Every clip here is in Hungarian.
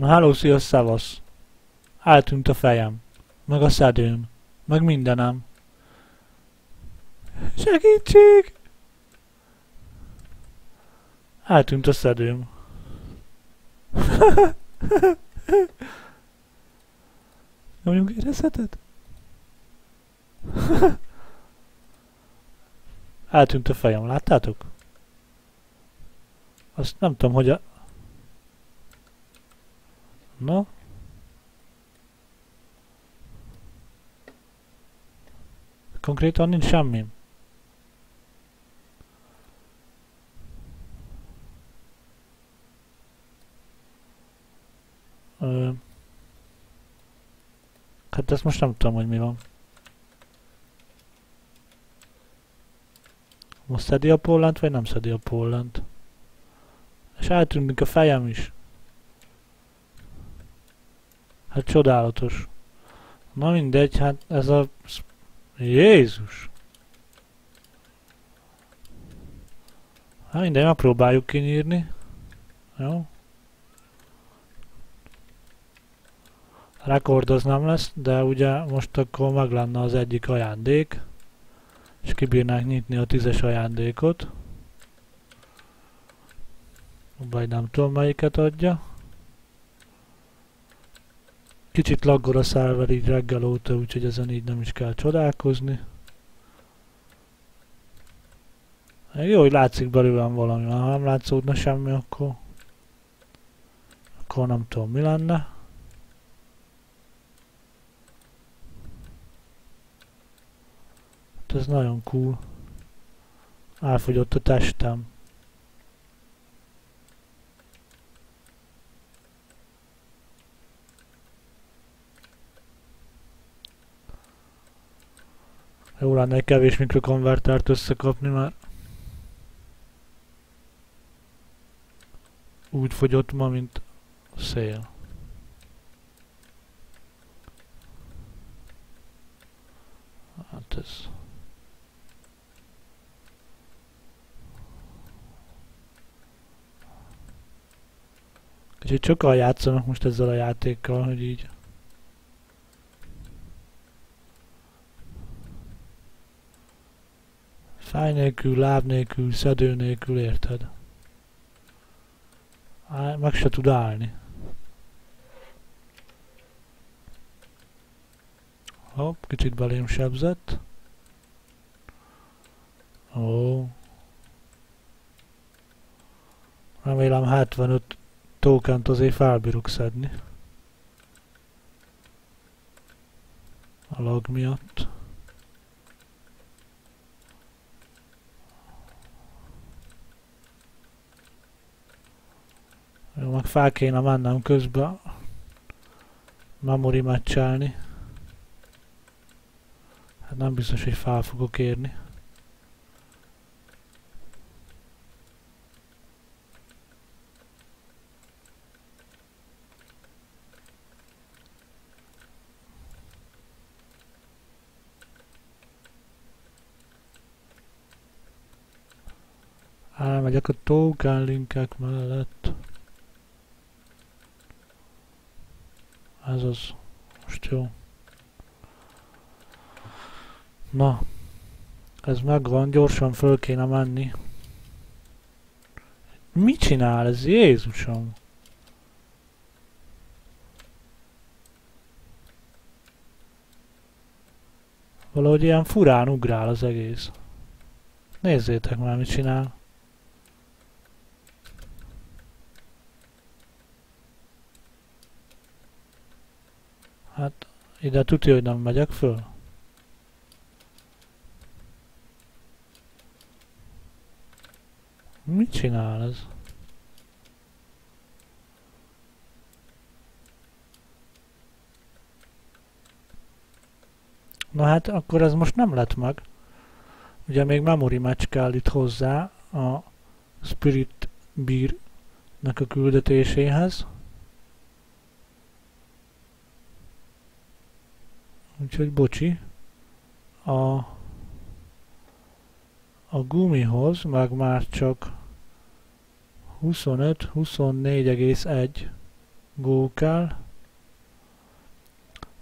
Na háló, szia, szevasz. Eltűnt a fejem. Meg a szedőm. Meg mindenem. Segítség! Eltűnt a szedőm. Nyomjunk érezheted? Eltűnt a fejem, láttátok? Azt nem tudom, hogy a... Na? Konkrétan nincs semmi. Hát ezt most nem tudom, hogy mi van. Most szedi a pollant, vagy nem szedi a pollant? És eltűnik a fejem is. Hát csodálatos. Na mindegy, hát ez a... Jézus! Hát mindegy, megpróbáljuk kinyírni. Jó? Rekord az nem lesz, de ugye most akkor meg lenne az egyik ajándék. És kibírnánk nyitni a tízes ajándékot. Vagy nem tudom melyiket adja. Kicsit laggol a szerver így reggel óta, úgyhogy ezen így nem is kell csodálkozni. Jó, hogy látszik belőlem valami, ha nem látszódna semmi, akkor... Akkor nem tudom mi lenne. Hát ez nagyon cool. Elfogyott a testem. Jó lenne egy kevés mikrokonvertert összekapni, mert úgy fogyott ma, mint szél. Hát ez... Kicsit sokan játszanak most ezzel a játékkal, hogy így Fáj nélkül, láb nélkül, szedő nélkül, érted? Á, meg se tud állni. Hopp, kicsit belém sebzett. Ó. Remélem 75 tokent azért felbírok szedni. A lag miatt. Jó, meg fel kéne mennem közben memory meccselni. Hát nem biztos, hogy fel fogok érni. Elmegyek a token linkek mellett. Ez az. Most jó. Na. Ez megvan, gyorsan föl kéne menni. Mit csinál ez? Jézusom! Valahogy ilyen furán ugrál az egész. Nézzétek már, mit csinál. Hát ide tudja, hogy nem megyek föl. Mit csinál ez? Na hát akkor ez most nem lett meg. Ugye még memory match kell itt hozzá a Spirit Beer-nek a küldetéséhez. Úgyhogy bocsi. A, a gumihoz meg már csak 25-24,1 Go kell.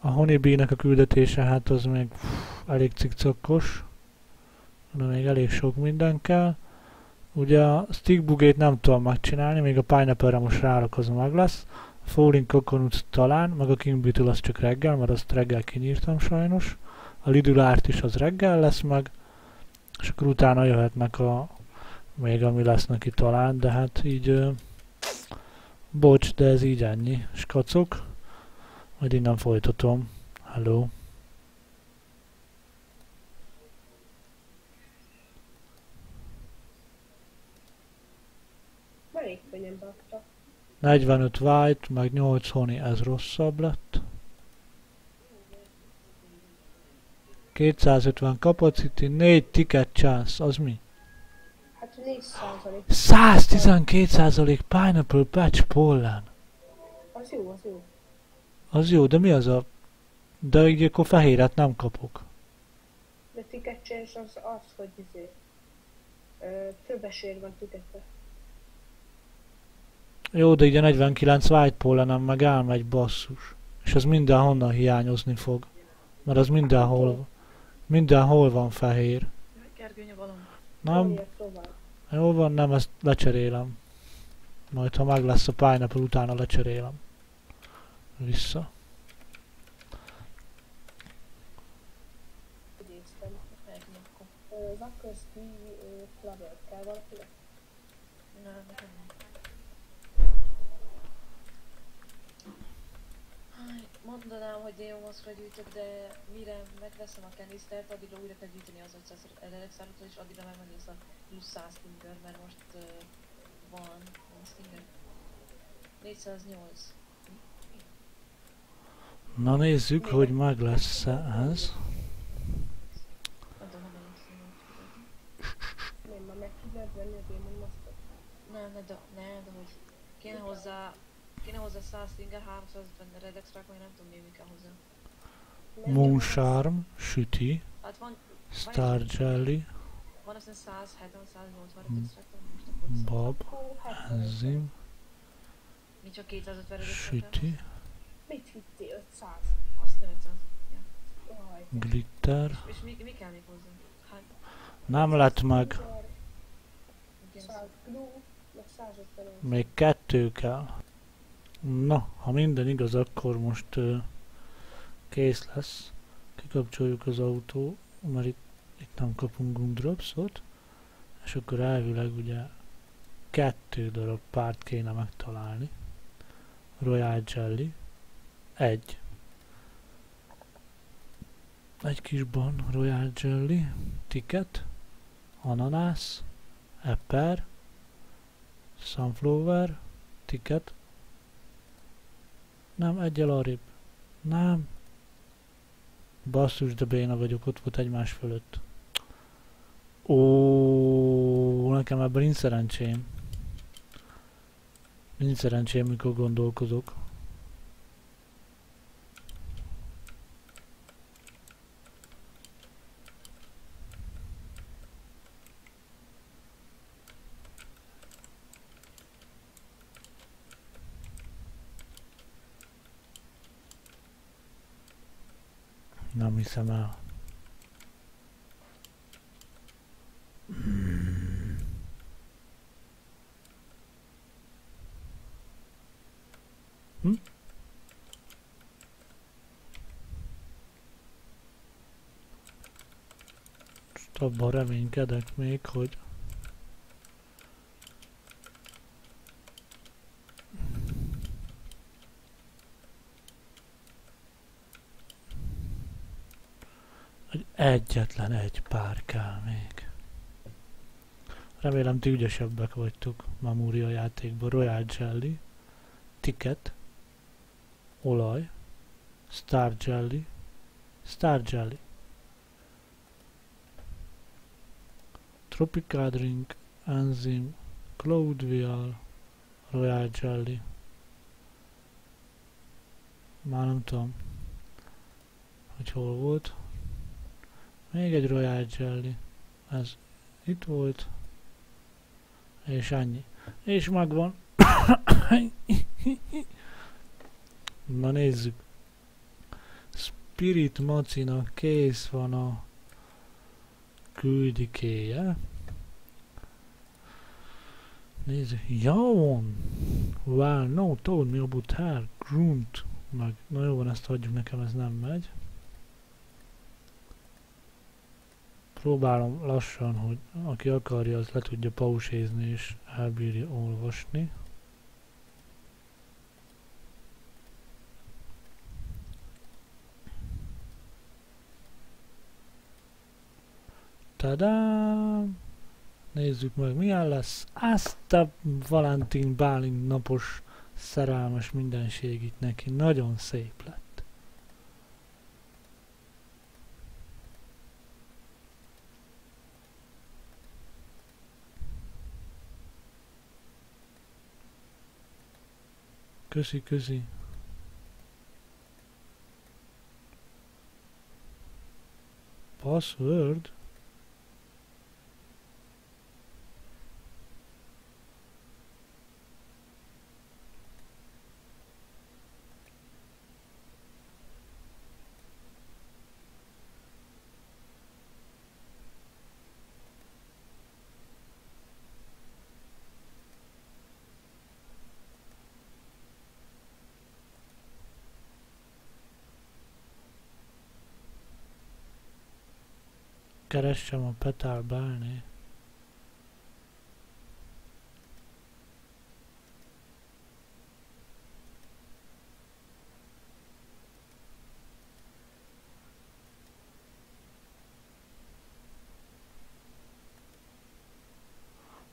A Honeybee-nek a küldetése, hát az még pff, elég cikcakos. De még elég sok minden kell. Ugye a stick bugét nem tudom megcsinálni, még a pineapple most rárakozom meg lesz. Falling coconut talán, meg a king beetle az csak reggel, mert azt reggel kinyírtam sajnos. A lidulárt is az reggel lesz meg. És akkor utána jöhetnek a még ami lesz neki talán, de hát így ö, bocs, de ez így ennyi. Skacok. Majd innen folytatom. Hello. 45 white, meg 8 honey, ez rosszabb lett. 250 capacity, 4 ticket chance, az mi? Hát 4 százalék. 112 százalék pineapple patch pollen. Az jó, az jó. Az jó, de mi az a... De így akkor fehéret nem kapok. De ticket change az az, hogy izé. Ö, több esély van ticketbe. Jó, de így a 49 white pollenem meg elmegy basszus. És az mindenhonnan hiányozni fog. Mert az mindenhol, mindenhol van fehér. Nem, jó van, nem, ezt lecserélem. Majd ha meg lesz a pineapple, utána lecserélem. Vissza. D. Flavor kell valakinek? Nem, nem. Mondanám, hogy Deomosra gyűjtök, de mire megveszem a kenisztert, addigra újra kell gyűjteni az 500 elexárot, és addigra meg megnéz a plusz 100 stinger, mert most uh, van, van stinger. 408. Na nézzük, hogy meg lesz-e ez. Nem tudom, hogy meg a Demon Master. Nem, ne, de, ne, de hogy kéne hozzá, kéne hozzá 100 stinger, 350 redex rák, vagy nem tudom mi, mi kell hozzá. Moon Charm, Süti, Hát van, Star Jelly, van azt hiszem 170, 180 redex rák, most akkor viszont- Bob, hát. Enzim, Mi csak 250 redex Süti, Mit hittél? 500? Azt nem 500. Jaj. Glitter. És mi, mi kell még hozzá? Hát, Nem lett meg. igen, 100 glue, meg 150 az. Még kettő kell. Na, ha minden igaz, akkor most ö, kész lesz. Kikapcsoljuk az autó, mert itt, itt nem kapunk gumdropsot. És akkor elvileg ugye kettő darab párt kéne megtalálni. Royal Jelly. Egy. Egy kisban Royal Jelly. Ticket. Ananász. Epper. Sunflower. Ticket. Nem, egyel arrébb. Nem. Basszus, de béna vagyok, ott volt egymás fölött. Ó, nekem ebben nincs szerencsém. Nincs szerencsém, mikor gondolkozok. No mi sa má... Hmm. Hm? Čo to boreminka, tak mi je chuť. Egyetlen egy pár kell még. Remélem ti ügyesebbek vagytok Mamúria játékban. Royal Jelly, Ticket, Olaj, Star Jelly, Star Jelly, Tropical Drink, Enzym, Cloud Vial, Royal Jelly. Már nem tudom, hogy hol volt. Még egy Royal Jelly. Ez itt volt. És ennyi. És megvan. nézzük. Spirit Macinak kész van a küldikéje. Nézzük. Javon! Wow, no, told me about her. Grunt. Meg, na jó van, ezt hagyjuk nekem, ez nem megy. Próbálom lassan, hogy aki akarja, az le tudja pausézni és elbírja olvasni. Tadám! Nézzük meg, milyen lesz. Azt a Valentin Bálint napos szerelmes mindenség itt neki. Nagyon szép lett. Casi, casi. Password? Keressem a Petál Bálné.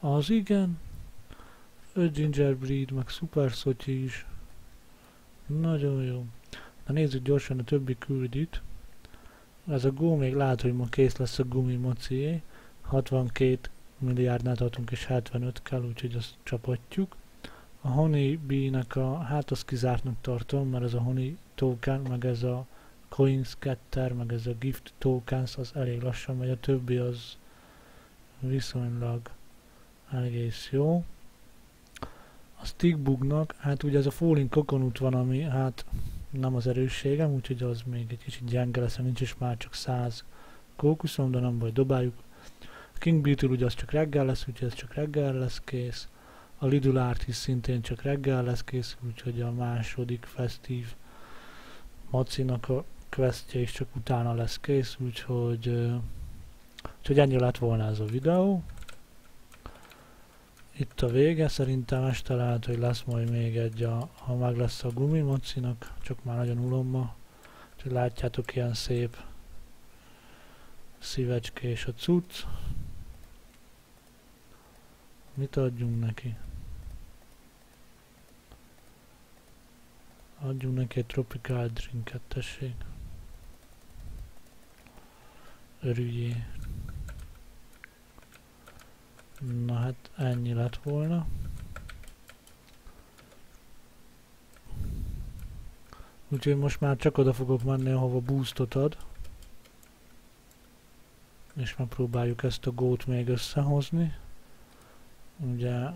Az igen. Öt gingerbreed, meg szuper szotyi is. Nagyon jó. Na nézzük gyorsan a többi küldit. Ez a gumi, még lehet, hogy ma kész lesz a gumi mocié. 62 milliárdnál tartunk és 75 kell, úgyhogy azt csapatjuk. A Honey Bee-nek a, hát azt kizártnak tartom, mert ez a Honey token, meg ez a Coin Scatter, meg ez a Gift Tokens, az elég lassan megy, a többi az viszonylag egész jó. A Stickbugnak, hát ugye ez a Falling Coconut van, ami hát nem az erősségem, úgyhogy az még egy kicsit gyenge lesz, nincs is már csak 100 kókuszom, de nem baj, dobáljuk. A King Beetle ugye az csak reggel lesz, úgyhogy ez csak reggel lesz kész. A Lidl is szintén csak reggel lesz kész, úgyhogy a második festív macinak a questje is csak utána lesz kész, úgyhogy, úgyhogy ennyi lett volna ez a videó. Itt a vége, szerintem este lehet, hogy lesz majd még egy, a, ha meg lesz a gumimocinak, csak már nagyon ulomma. Úgyhogy látjátok ilyen szép szívecske és a cucc. Mit adjunk neki? Adjunk neki egy tropical drinket, tessék. Örüljé. Na hát ennyi lett volna. Úgyhogy most már csak oda fogok menni, ahova boostot ad. És megpróbáljuk ezt a gót még összehozni. Ugye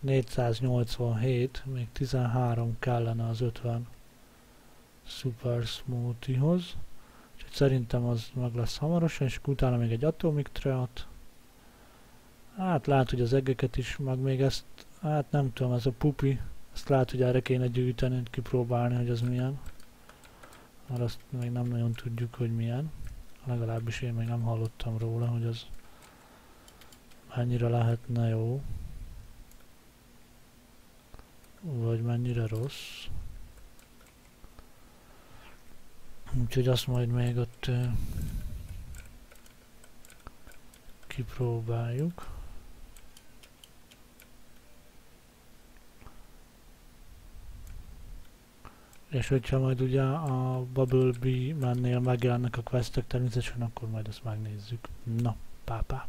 487, még 13 kellene az 50 Super Smoothie-hoz. Úgyhogy szerintem az meg lesz hamarosan, és utána még egy Atomic Treat. Hát lehet, hogy az eggeket is, meg még ezt, hát nem tudom, ez a pupi, ezt lehet, hogy erre kéne gyűjteni, kipróbálni, hogy az milyen. Mert azt még nem nagyon tudjuk, hogy milyen. Legalábbis én még nem hallottam róla, hogy az mennyire lehetne jó. Vagy mennyire rossz. Úgyhogy azt majd még ott kipróbáljuk. És hogyha majd ugye a Bubblebee mennél megjelennek a questek természetesen, akkor majd azt megnézzük. Na, pápá.